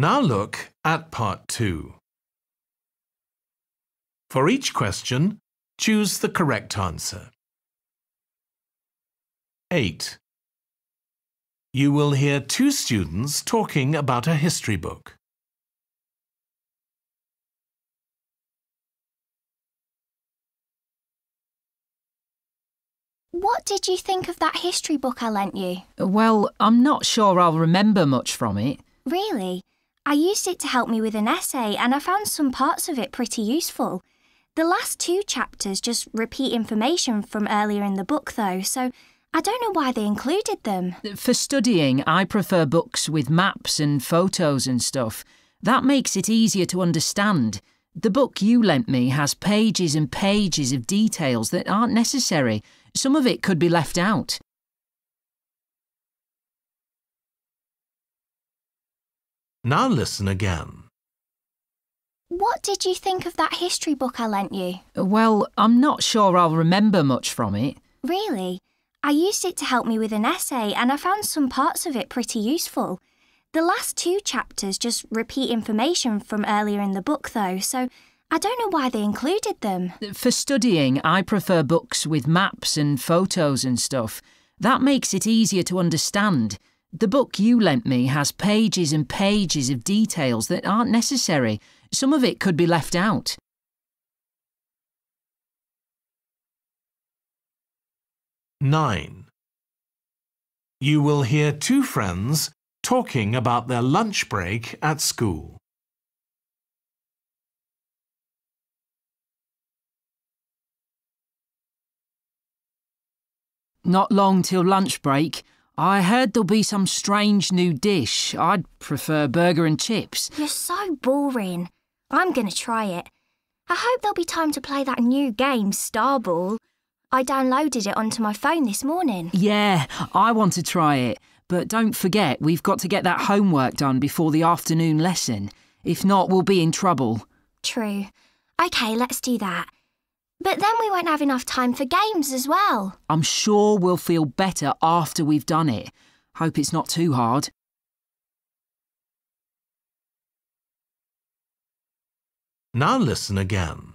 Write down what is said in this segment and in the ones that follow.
Now look at part 2. For each question, choose the correct answer. 8. You will hear two students talking about a history book. What did you think of that history book I lent you? Well, I'm not sure I'll remember much from it. Really? I used it to help me with an essay and I found some parts of it pretty useful. The last two chapters just repeat information from earlier in the book, though, so I don't know why they included them. For studying, I prefer books with maps and photos and stuff. That makes it easier to understand. The book you lent me has pages and pages of details that aren't necessary. Some of it could be left out. Now listen again. What did you think of that history book I lent you? Well, I'm not sure I'll remember much from it. Really? I used it to help me with an essay and I found some parts of it pretty useful. The last two chapters just repeat information from earlier in the book, though, so I don't know why they included them. For studying, I prefer books with maps and photos and stuff. That makes it easier to understand. The book you lent me has pages and pages of details that aren't necessary. Some of it could be left out. Nine. You will hear two friends talking about their lunch break at school. Not long till lunch break. I heard there'll be some strange new dish. I'd prefer burger and chips. You're so boring. I'm going to try it. I hope there'll be time to play that new game, Starball. I downloaded it onto my phone this morning. Yeah, I want to try it. But don't forget, we've got to get that homework done before the afternoon lesson. If not, we'll be in trouble. True. OK, let's do that. But then we won't have enough time for games as well. I'm sure we'll feel better after we've done it. Hope it's not too hard. Now listen again.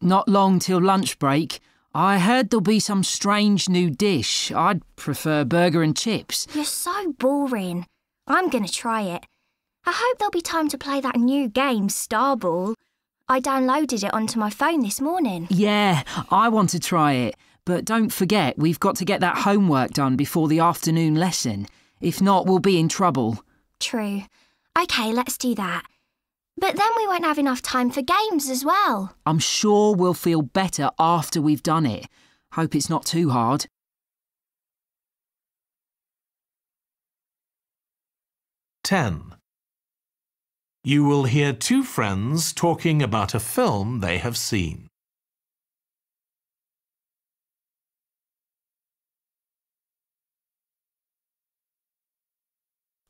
Not long till lunch break. I heard there'll be some strange new dish. I'd prefer burger and chips. You're so boring. I'm going to try it. I hope there'll be time to play that new game, Starball. I downloaded it onto my phone this morning. Yeah, I want to try it. But don't forget, we've got to get that homework done before the afternoon lesson. If not, we'll be in trouble. True. OK, let's do that. But then we won't have enough time for games as well. I'm sure we'll feel better after we've done it. Hope it's not too hard. Ten. You will hear two friends talking about a film they have seen.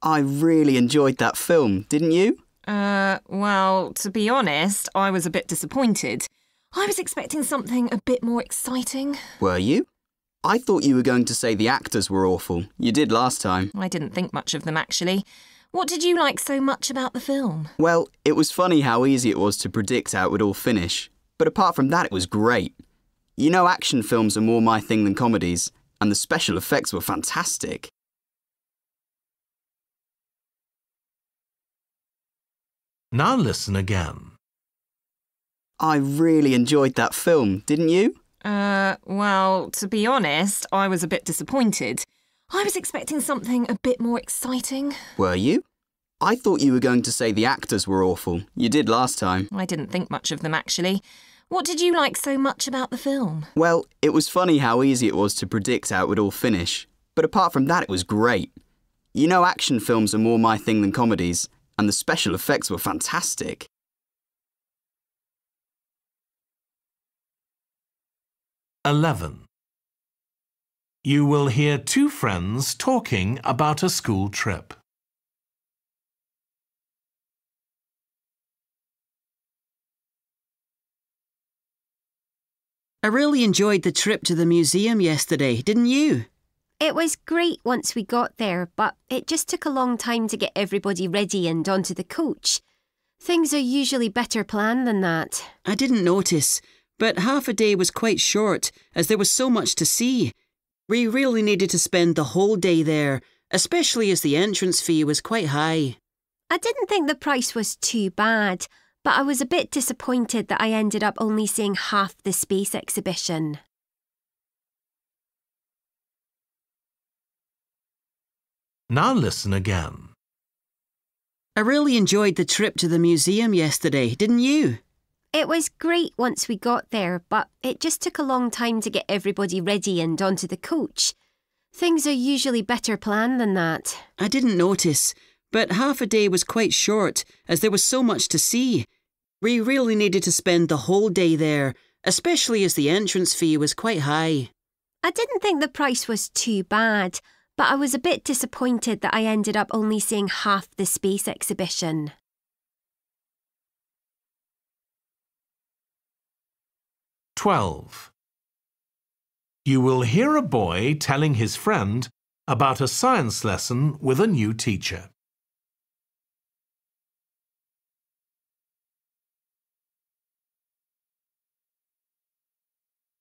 I really enjoyed that film, didn't you? Uh, well, to be honest, I was a bit disappointed. I was expecting something a bit more exciting. Were you? I thought you were going to say the actors were awful. You did last time. I didn't think much of them, actually. What did you like so much about the film? Well, it was funny how easy it was to predict how it would all finish. But apart from that, it was great. You know, action films are more my thing than comedies, and the special effects were fantastic. Now listen again. I really enjoyed that film, didn't you? Uh, well, to be honest, I was a bit disappointed. I was expecting something a bit more exciting. Were you? I thought you were going to say the actors were awful. You did last time. I didn't think much of them, actually. What did you like so much about the film? Well, it was funny how easy it was to predict how it would all finish. But apart from that, it was great. You know, action films are more my thing than comedies, and the special effects were fantastic. Eleven. You will hear two friends talking about a school trip. I really enjoyed the trip to the museum yesterday, didn't you? It was great once we got there, but it just took a long time to get everybody ready and onto the coach. Things are usually better planned than that. I didn't notice, but half a day was quite short as there was so much to see. We really needed to spend the whole day there, especially as the entrance fee was quite high. I didn't think the price was too bad, but I was a bit disappointed that I ended up only seeing half the space exhibition. Now listen again. I really enjoyed the trip to the museum yesterday, didn't you? It was great once we got there, but it just took a long time to get everybody ready and onto the coach. Things are usually better planned than that. I didn't notice, but half a day was quite short as there was so much to see. We really needed to spend the whole day there, especially as the entrance fee was quite high. I didn't think the price was too bad, but I was a bit disappointed that I ended up only seeing half the space exhibition. Twelve. You will hear a boy telling his friend about a science lesson with a new teacher.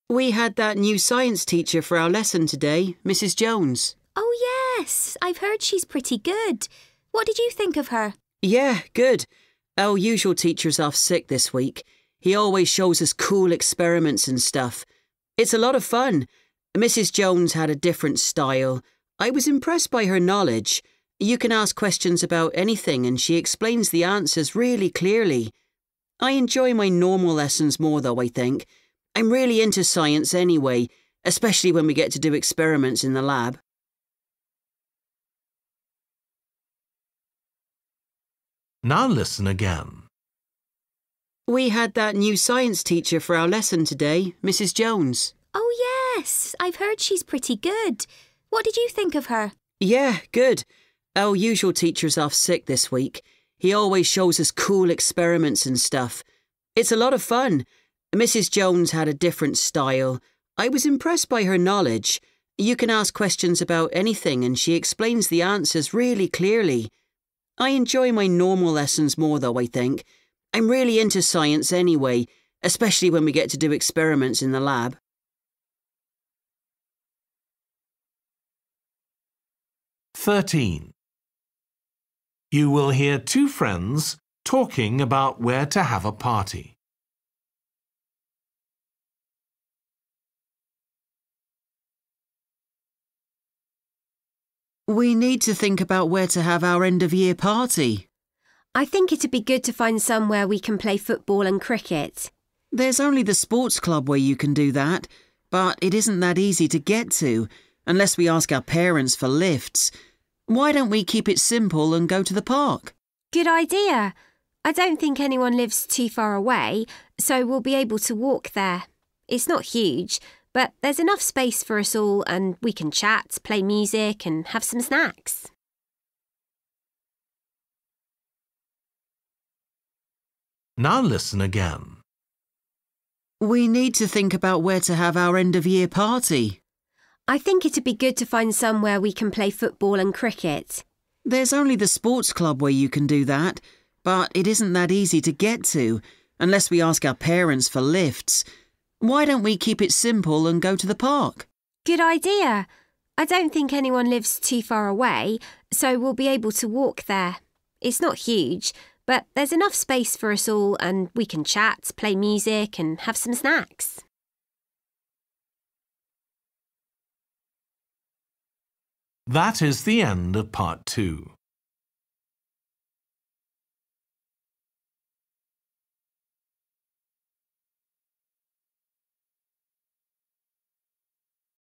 We had that new science teacher for our lesson today, Mrs. Jones. Oh, yes, I've heard she's pretty good. What did you think of her? Yeah, good. Our usual teacher's off sick this week. He always shows us cool experiments and stuff. It's a lot of fun. Mrs. Jones had a different style. I was impressed by her knowledge. You can ask questions about anything and she explains the answers really clearly. I enjoy my normal lessons more, though, I think. I'm really into science anyway, especially when we get to do experiments in the lab. Now listen again. We had that new science teacher for our lesson today, Mrs. Jones. Oh, yes, I've heard she's pretty good. What did you think of her? Yeah, good. Our usual teacher's off sick this week. He always shows us cool experiments and stuff. It's a lot of fun. Mrs. Jones had a different style. I was impressed by her knowledge. You can ask questions about anything and she explains the answers really clearly. I enjoy my normal lessons more, though, I think. I'm really into science anyway, especially when we get to do experiments in the lab. Thirteen. You will hear two friends talking about where to have a party. We need to think about where to have our end of year party. I think it'd be good to find somewhere we can play football and cricket. There's only the sports club where you can do that, but it isn't that easy to get to unless we ask our parents for lifts. Why don't we keep it simple and go to the park? Good idea. I don't think anyone lives too far away, so we'll be able to walk there. It's not huge, but there's enough space for us all and we can chat, play music, and have some snacks. Now listen again. We need to think about where to have our end of year party. I think it'd be good to find somewhere we can play football and cricket. There's only the sports club where you can do that, but it isn't that easy to get to unless we ask our parents for lifts. Why don't we keep it simple and go to the park? Good idea. I don't think anyone lives too far away, so we'll be able to walk there. It's not huge, but there's enough space for us all and we can chat, play music, and have some snacks. That is the end of part two.